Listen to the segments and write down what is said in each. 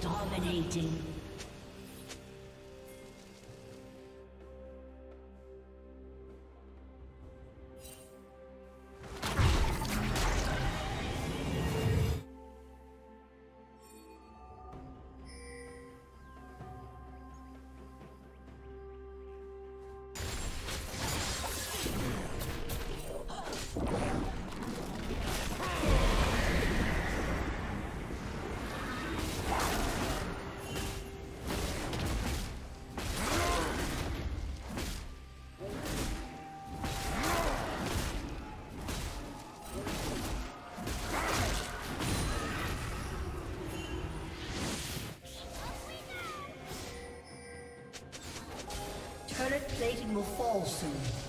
Dominating. Nelson.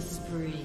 spree.